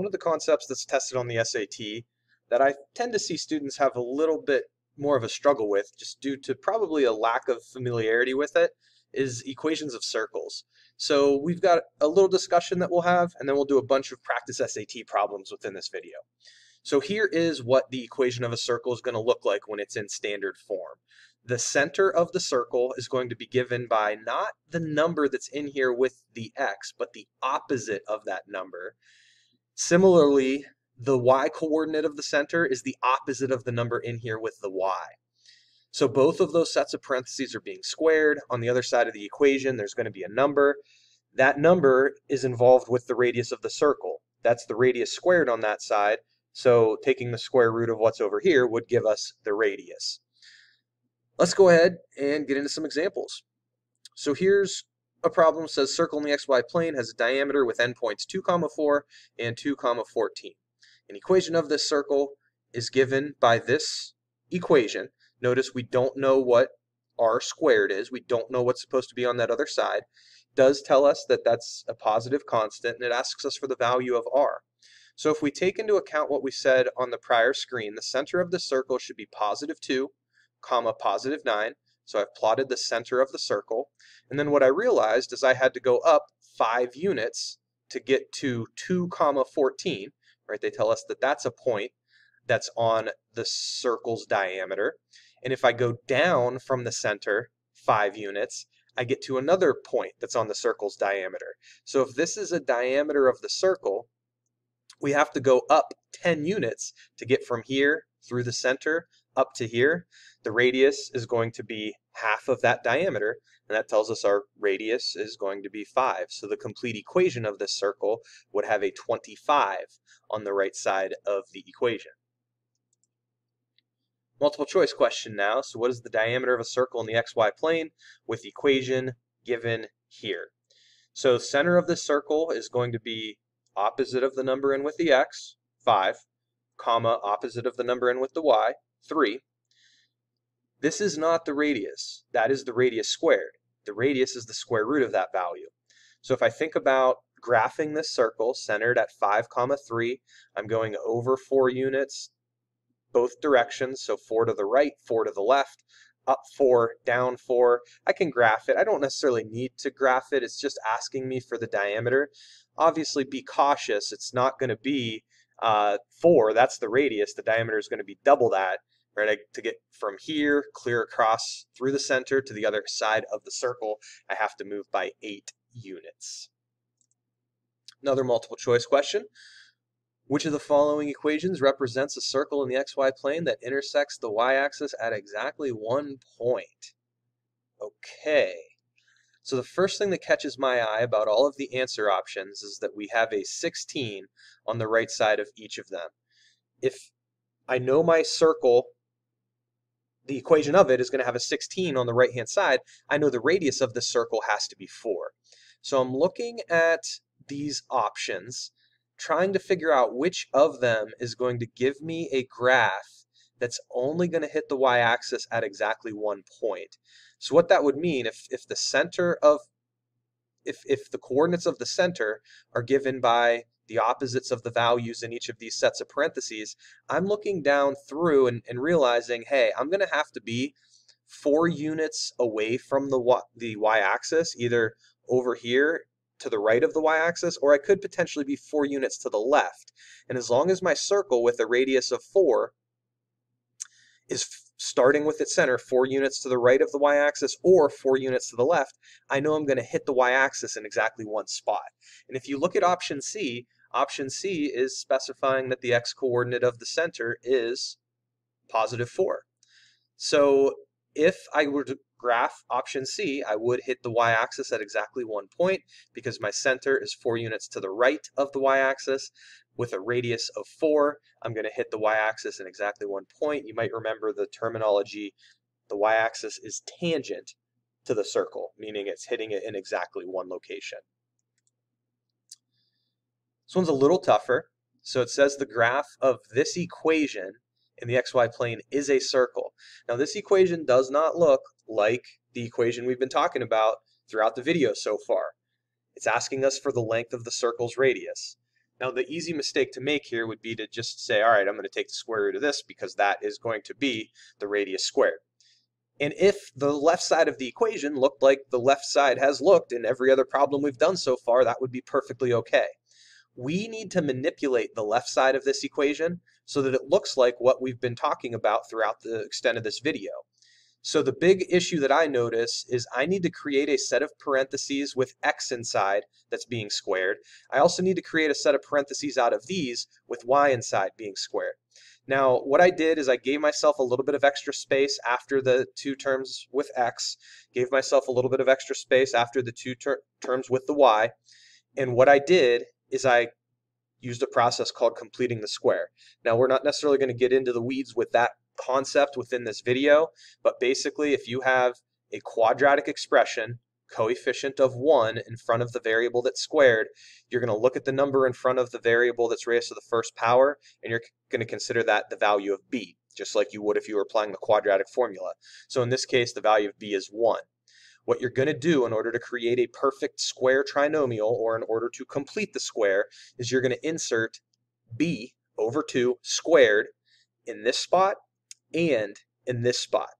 one of the concepts that's tested on the SAT that I tend to see students have a little bit more of a struggle with, just due to probably a lack of familiarity with it, is equations of circles. So we've got a little discussion that we'll have, and then we'll do a bunch of practice SAT problems within this video. So here is what the equation of a circle is going to look like when it's in standard form. The center of the circle is going to be given by not the number that's in here with the x, but the opposite of that number. Similarly, the y coordinate of the center is the opposite of the number in here with the y. So both of those sets of parentheses are being squared. On the other side of the equation, there's going to be a number. That number is involved with the radius of the circle. That's the radius squared on that side. So taking the square root of what's over here would give us the radius. Let's go ahead and get into some examples. So here's a problem says circle in the xy plane has a diameter with endpoints 2 comma 4 and 2 comma 14. An equation of this circle is given by this equation. Notice we don't know what r squared is. We don't know what's supposed to be on that other side. It does tell us that that's a positive constant and it asks us for the value of r. So if we take into account what we said on the prior screen, the center of the circle should be positive 2, comma positive 9. So I've plotted the center of the circle. And then what I realized is I had to go up 5 units to get to 2 comma 14. Right? They tell us that that's a point that's on the circle's diameter. And if I go down from the center 5 units, I get to another point that's on the circle's diameter. So if this is a diameter of the circle, we have to go up 10 units to get from here through the center up to here. The radius is going to be half of that diameter, and that tells us our radius is going to be 5. So the complete equation of this circle would have a 25 on the right side of the equation. Multiple choice question now. So what is the diameter of a circle in the xy plane with the equation given here? So center of this circle is going to be opposite of the number in with the x, 5, comma, opposite of the number in with the y, 3. This is not the radius. That is the radius squared. The radius is the square root of that value. So if I think about graphing this circle centered at 5 comma 3, I'm going over 4 units both directions, so 4 to the right, 4 to the left, up 4, down 4. I can graph it. I don't necessarily need to graph it. It's just asking me for the diameter. Obviously, be cautious. It's not going to be uh, 4. That's the radius. The diameter is going to be double that. Right, I, to get from here clear across through the center to the other side of the circle, I have to move by 8 units. Another multiple choice question. Which of the following equations represents a circle in the xy plane that intersects the y-axis at exactly one point? Okay. So the first thing that catches my eye about all of the answer options is that we have a 16 on the right side of each of them. If I know my circle, the equation of it is going to have a 16 on the right hand side, I know the radius of the circle has to be 4. So I'm looking at these options trying to figure out which of them is going to give me a graph that's only going to hit the y-axis at exactly one point. So what that would mean, if, if the center of, if, if the coordinates of the center are given by the opposites of the values in each of these sets of parentheses, I'm looking down through and, and realizing, hey, I'm going to have to be four units away from the, the y-axis, either over here to the right of the y-axis, or I could potentially be four units to the left. And as long as my circle with a radius of four is starting with its center four units to the right of the y-axis or four units to the left, I know I'm going to hit the y-axis in exactly one spot. And if you look at option C, option C is specifying that the x-coordinate of the center is positive 4. So if I were to graph option C, I would hit the y-axis at exactly one point because my center is four units to the right of the y-axis with a radius of four. I'm going to hit the y-axis in exactly one point. You might remember the terminology, the y-axis is tangent to the circle, meaning it's hitting it in exactly one location. This one's a little tougher. So it says the graph of this equation in the xy plane is a circle. Now this equation does not look like the equation we've been talking about throughout the video so far. It's asking us for the length of the circle's radius. Now the easy mistake to make here would be to just say, all right, I'm going to take the square root of this because that is going to be the radius squared. And if the left side of the equation looked like the left side has looked in every other problem we've done so far, that would be perfectly okay. We need to manipulate the left side of this equation so that it looks like what we've been talking about throughout the extent of this video. So the big issue that I notice is I need to create a set of parentheses with x inside that's being squared. I also need to create a set of parentheses out of these with y inside being squared. Now, what I did is I gave myself a little bit of extra space after the two terms with x, gave myself a little bit of extra space after the two ter terms with the y, and what I did is I used a process called completing the square. Now, we're not necessarily going to get into the weeds with that concept within this video, but basically if you have a quadratic expression, coefficient of 1 in front of the variable that's squared, you're going to look at the number in front of the variable that's raised to the first power, and you're going to consider that the value of b, just like you would if you were applying the quadratic formula. So in this case, the value of b is 1. What you're going to do in order to create a perfect square trinomial, or in order to complete the square, is you're going to insert b over 2 squared in this spot and in this spot.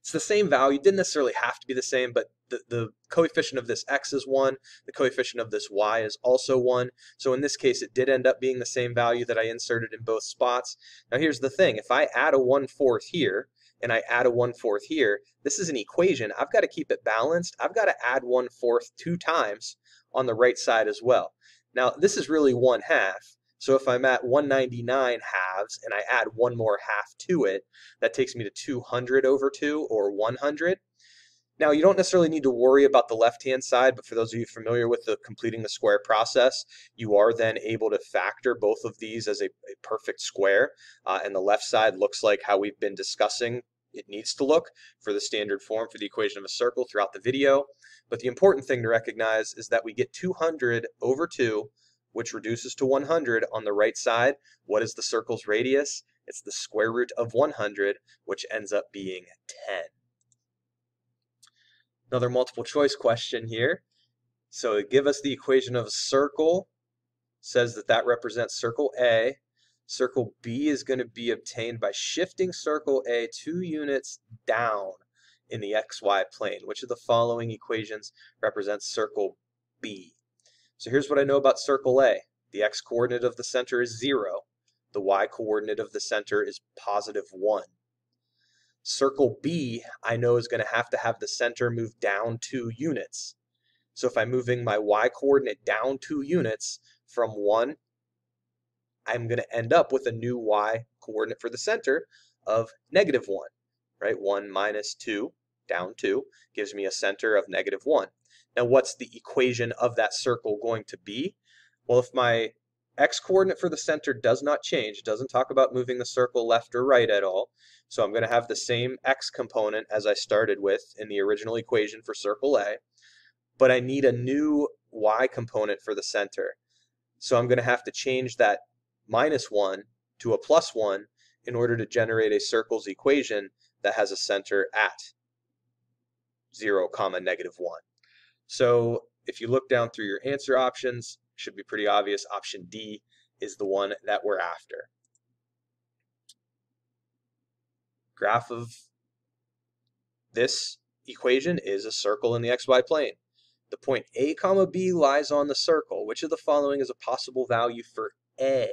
It's the same value, didn't necessarily have to be the same, but the, the coefficient of this x is 1, the coefficient of this y is also 1. So in this case, it did end up being the same value that I inserted in both spots. Now here's the thing, if I add a 1 fourth here, and I add a 1 fourth here, this is an equation. I've got to keep it balanced. I've got to add 1 fourth two times on the right side as well. Now, this is really 1 half, so if I'm at 199 halves and I add one more half to it, that takes me to 200 over 2 or 100. Now, you don't necessarily need to worry about the left-hand side, but for those of you familiar with the completing the square process, you are then able to factor both of these as a, a perfect square. Uh, and the left side looks like how we've been discussing it needs to look for the standard form for the equation of a circle throughout the video. But the important thing to recognize is that we get 200 over 2 which reduces to 100 on the right side. What is the circle's radius? It's the square root of 100, which ends up being 10. Another multiple choice question here. So give us the equation of a circle, says that that represents circle A. Circle B is going to be obtained by shifting circle A two units down in the xy plane. Which of the following equations represents circle B? So here's what I know about circle A. The x-coordinate of the center is 0. The y-coordinate of the center is positive 1. Circle B, I know is going to have to have the center move down 2 units. So if I'm moving my y-coordinate down 2 units from 1, I'm going to end up with a new y-coordinate for the center of negative 1. Right? 1 minus 2 down 2 gives me a center of negative 1. Now, what's the equation of that circle going to be? Well, if my x-coordinate for the center does not change, it doesn't talk about moving the circle left or right at all, so I'm going to have the same x component as I started with in the original equation for circle A, but I need a new y component for the center. So I'm going to have to change that minus 1 to a plus 1 in order to generate a circle's equation that has a center at 0 comma negative 1. So if you look down through your answer options, should be pretty obvious. Option D is the one that we're after. Graph of this equation is a circle in the xy plane. The point A comma B lies on the circle. Which of the following is a possible value for A?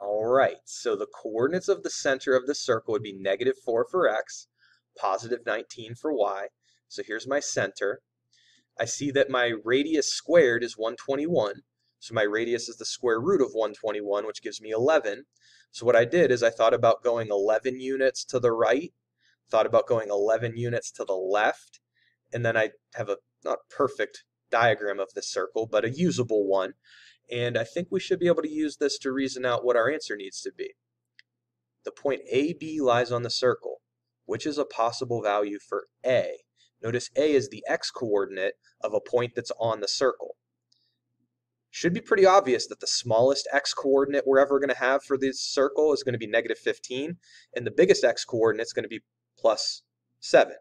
All right, so the coordinates of the center of the circle would be negative 4 for x, positive 19 for y. So here's my center. I see that my radius squared is 121. So my radius is the square root of 121, which gives me 11. So what I did is I thought about going 11 units to the right, thought about going 11 units to the left, and then I have a not perfect diagram of this circle, but a usable one. And I think we should be able to use this to reason out what our answer needs to be. The point AB lies on the circle, which is a possible value for A. Notice A is the x-coordinate of a point that's on the circle. Should be pretty obvious that the smallest x-coordinate we're ever going to have for this circle is going to be negative 15, and the biggest x-coordinate is going to be plus 7.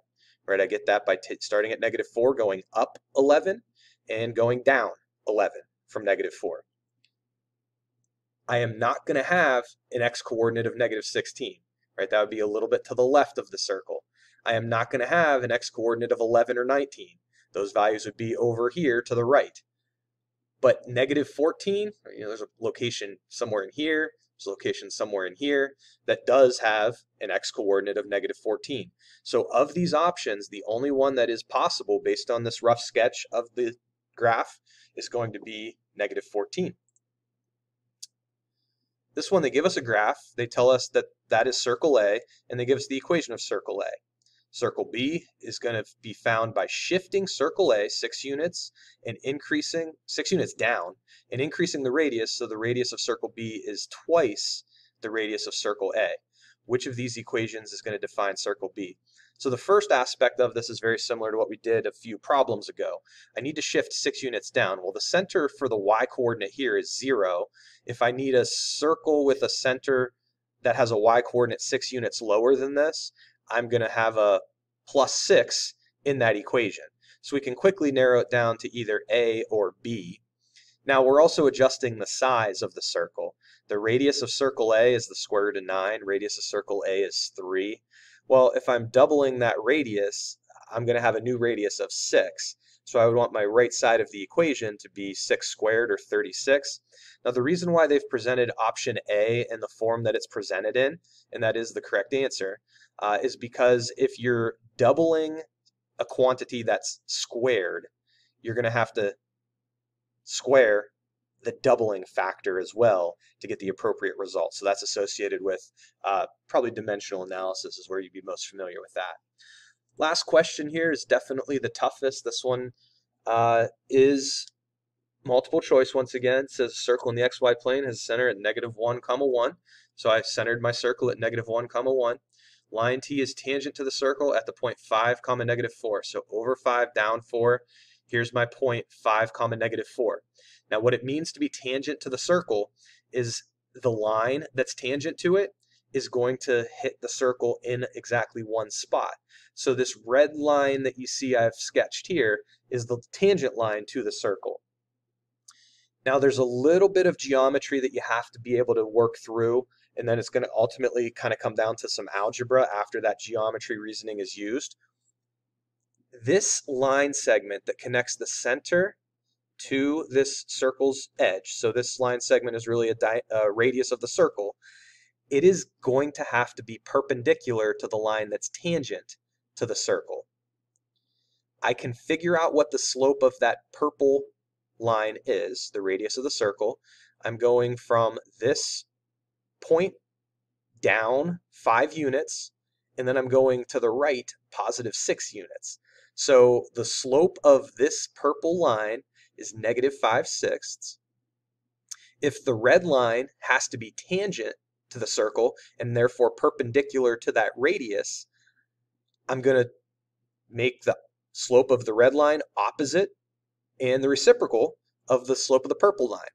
Right, I get that by starting at negative 4, going up 11, and going down 11. From negative 4. I am not going to have an x-coordinate of negative 16, right? That would be a little bit to the left of the circle. I am not going to have an x-coordinate of 11 or 19. Those values would be over here to the right. But negative 14, you know, there's a location somewhere in here, there's a location somewhere in here that does have an x-coordinate of negative 14. So of these options, the only one that is possible based on this rough sketch of the graph is going to be negative 14. This one, they give us a graph, they tell us that that is circle A, and they give us the equation of circle A. Circle B is going to be found by shifting circle A six units and increasing six units down and increasing the radius so the radius of circle B is twice the radius of circle A. Which of these equations is going to define circle B? So the first aspect of this is very similar to what we did a few problems ago. I need to shift six units down. Well, the center for the y coordinate here is zero. If I need a circle with a center that has a y coordinate six units lower than this, I'm going to have a plus 6 in that equation. So we can quickly narrow it down to either A or B. Now we're also adjusting the size of the circle. The radius of circle A is the square root of 9. Radius of circle A is 3. Well, if I'm doubling that radius, I'm going to have a new radius of 6. So I would want my right side of the equation to be 6 squared or 36. Now the reason why they've presented option A in the form that it's presented in, and that is the correct answer, uh, is because if you're doubling a quantity that's squared, you're going to have to square the doubling factor as well to get the appropriate result. So that's associated with uh, probably dimensional analysis is where you'd be most familiar with that. Last question here is definitely the toughest. This one uh, is multiple choice once again. It says circle in the xy plane has a center at negative 1 comma 1. So I've centered my circle at negative 1 comma 1. Line T is tangent to the circle at the point 5 comma negative 4. So over 5, down 4. Here's my point 5 comma negative 4. Now what it means to be tangent to the circle is the line that's tangent to it is going to hit the circle in exactly one spot. So this red line that you see I've sketched here is the tangent line to the circle. Now there's a little bit of geometry that you have to be able to work through and then it's going to ultimately kind of come down to some algebra after that geometry reasoning is used. This line segment that connects the center to this circle's edge, so this line segment is really a, a radius of the circle, it is going to have to be perpendicular to the line that's tangent to the circle. I can figure out what the slope of that purple line is, the radius of the circle. I'm going from this point down five units, and then I'm going to the right positive six units. So the slope of this purple line is negative five sixths. If the red line has to be tangent to the circle and therefore perpendicular to that radius, I'm going to make the slope of the red line opposite and the reciprocal of the slope of the purple line.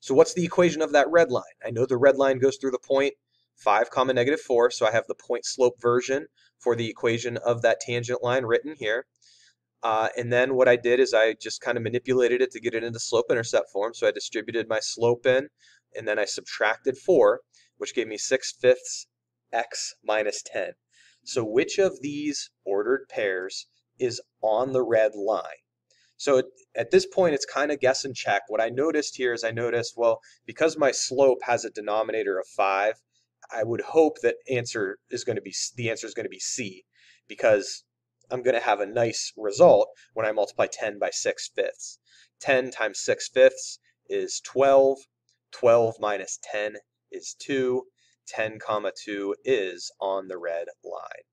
So what's the equation of that red line? I know the red line goes through the point 5 comma negative 4, so I have the point slope version for the equation of that tangent line written here. Uh, and then what I did is I just kind of manipulated it to get it into slope intercept form. So I distributed my slope in, and then I subtracted 4, which gave me 6 fifths x minus 10. So which of these ordered pairs is on the red line? So it, at this point, it's kind of guess and check. What I noticed here is I noticed, well, because my slope has a denominator of 5, I would hope that answer is going to be the answer is going to be C because I'm going to have a nice result when I multiply 10 by 6 fifths. 10 times 6 fifths is 12. 12 minus 10 is 2. 10 comma 2 is on the red line.